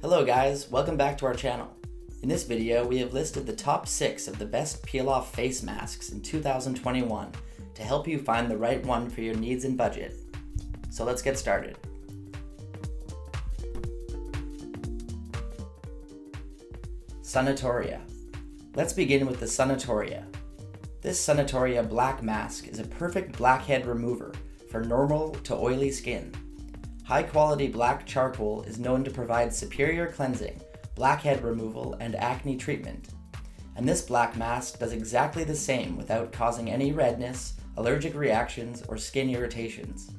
Hello guys, welcome back to our channel. In this video, we have listed the top 6 of the best peel-off face masks in 2021 to help you find the right one for your needs and budget. So let's get started. Sunatoria. Let's begin with the Sunatoria. This Sunatoria black mask is a perfect blackhead remover for normal to oily skin. High quality black charcoal is known to provide superior cleansing, blackhead removal, and acne treatment. And this black mask does exactly the same without causing any redness, allergic reactions, or skin irritations.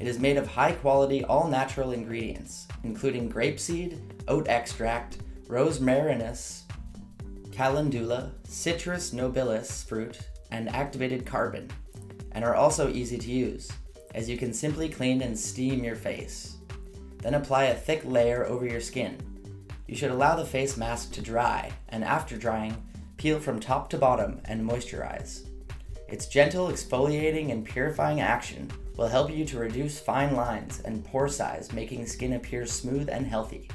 It is made of high quality, all natural ingredients, including grapeseed, oat extract, Rosmarinus, calendula, citrus nobilis fruit, and activated carbon, and are also easy to use as you can simply clean and steam your face. Then apply a thick layer over your skin. You should allow the face mask to dry, and after drying, peel from top to bottom and moisturize. Its gentle exfoliating and purifying action will help you to reduce fine lines and pore size, making skin appear smooth and healthy.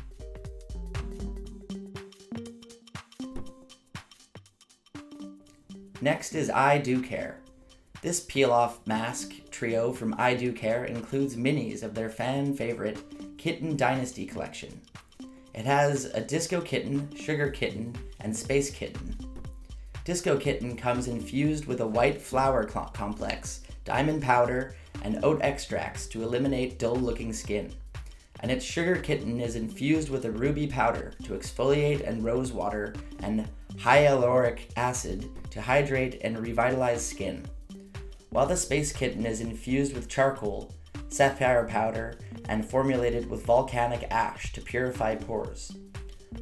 Next is I Dew Care. This peel off mask trio from I Dew Care includes minis of their fan favorite Kitten Dynasty collection. It has a Disco Kitten, Sugar Kitten, and Space Kitten. Disco Kitten comes infused with a white flower complex, diamond powder, and oat extracts to eliminate dull looking skin. And its Sugar Kitten is infused with a ruby powder to exfoliate and rose water and hyaluronic acid to hydrate and revitalize skin while the Space Kitten is infused with charcoal, sapphire powder, and formulated with volcanic ash to purify pores.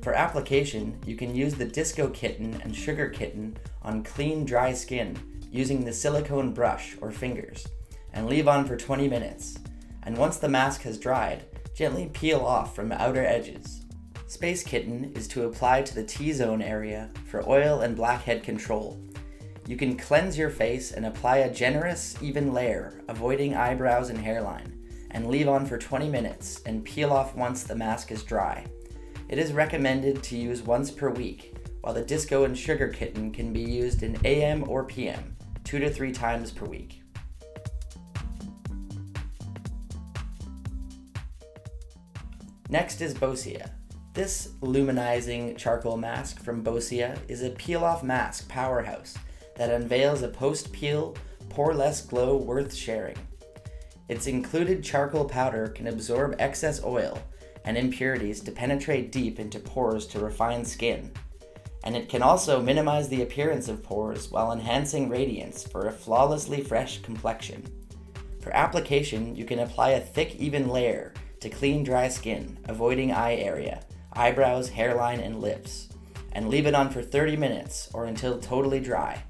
For application, you can use the Disco Kitten and Sugar Kitten on clean, dry skin using the silicone brush or fingers, and leave on for 20 minutes. And once the mask has dried, gently peel off from outer edges. Space Kitten is to apply to the T-zone area for oil and blackhead control you can cleanse your face and apply a generous, even layer, avoiding eyebrows and hairline, and leave on for 20 minutes and peel off once the mask is dry. It is recommended to use once per week, while the Disco and Sugar Kitten can be used in AM or PM, two to three times per week. Next is Boscia. This luminizing charcoal mask from Boscia is a peel off mask powerhouse that unveils a post peel, poreless glow worth sharing. Its included charcoal powder can absorb excess oil and impurities to penetrate deep into pores to refine skin. And it can also minimize the appearance of pores while enhancing radiance for a flawlessly fresh complexion. For application, you can apply a thick, even layer to clean dry skin, avoiding eye area, eyebrows, hairline, and lips, and leave it on for 30 minutes or until totally dry.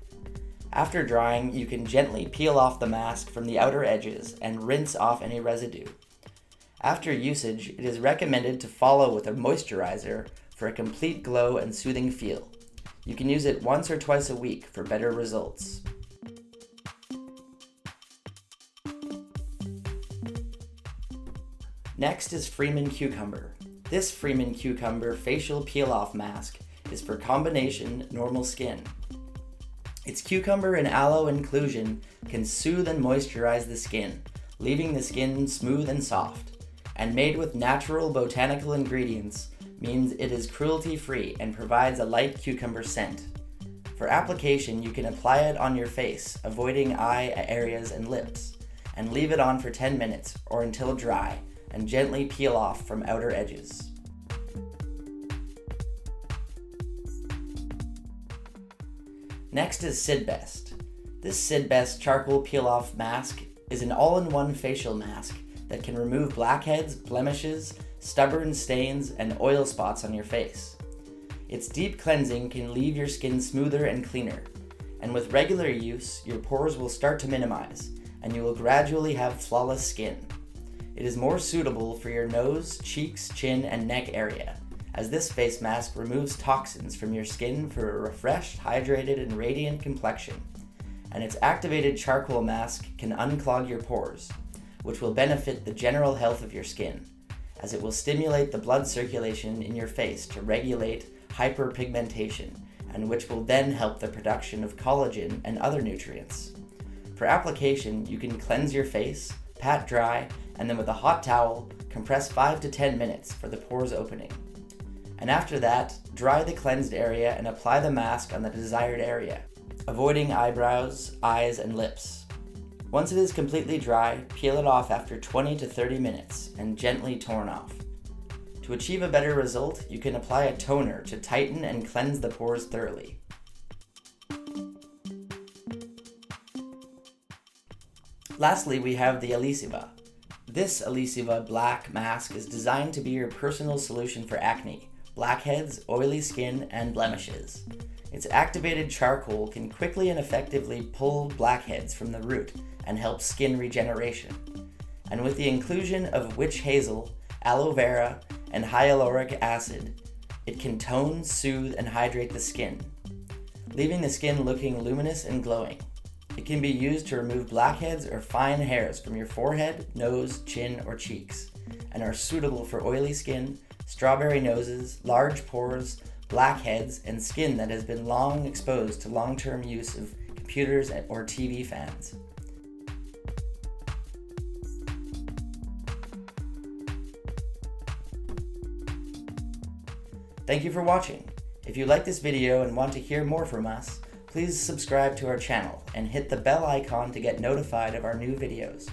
After drying, you can gently peel off the mask from the outer edges and rinse off any residue. After usage, it is recommended to follow with a moisturizer for a complete glow and soothing feel. You can use it once or twice a week for better results. Next is Freeman Cucumber. This Freeman Cucumber facial peel off mask is for combination normal skin its cucumber and aloe inclusion can soothe and moisturize the skin, leaving the skin smooth and soft. And made with natural botanical ingredients means it is cruelty free and provides a light cucumber scent. For application, you can apply it on your face, avoiding eye areas and lips, and leave it on for 10 minutes or until dry, and gently peel off from outer edges. Next is Cidbest. This Cidbest charcoal peel off mask is an all in one facial mask that can remove blackheads, blemishes, stubborn stains, and oil spots on your face. Its deep cleansing can leave your skin smoother and cleaner, and with regular use, your pores will start to minimize, and you will gradually have flawless skin. It is more suitable for your nose, cheeks, chin, and neck area, as this face mask removes toxins from your skin for a refreshed, hydrated, and radiant complexion. And its activated charcoal mask can unclog your pores, which will benefit the general health of your skin. as it will stimulate the blood circulation in your face to regulate hyperpigmentation, and which will then help the production of collagen and other nutrients. For application, you can cleanse your face, pat dry, and then with a hot towel, compress 5 to 10 minutes for the pores opening. And after that, dry the cleansed area and apply the mask on the desired area, avoiding eyebrows, eyes, and lips. Once it is completely dry, peel it off after 20 to 30 minutes and gently torn off. To achieve a better result, you can apply a toner to tighten and cleanse the pores thoroughly. Lastly, we have the Aliceva. This Aliceva black mask is designed to be your personal solution for acne, blackheads, oily skin, and blemishes. Its activated charcoal can quickly and effectively pull blackheads from the root and help skin regeneration. And with the inclusion of witch hazel, aloe vera, and hyaluronic acid, it can tone, soothe, and hydrate the skin, leaving the skin looking luminous and glowing. It can be used to remove blackheads or fine hairs from your forehead, nose, chin, or cheeks, and are suitable for oily skin, strawberry noses, large pores, blackheads, and skin that has been long exposed to long term use of computers or TV fans. Thank you for watching. If you like this video and want to hear more from us, please subscribe to our channel and hit the bell icon to get notified of our new videos.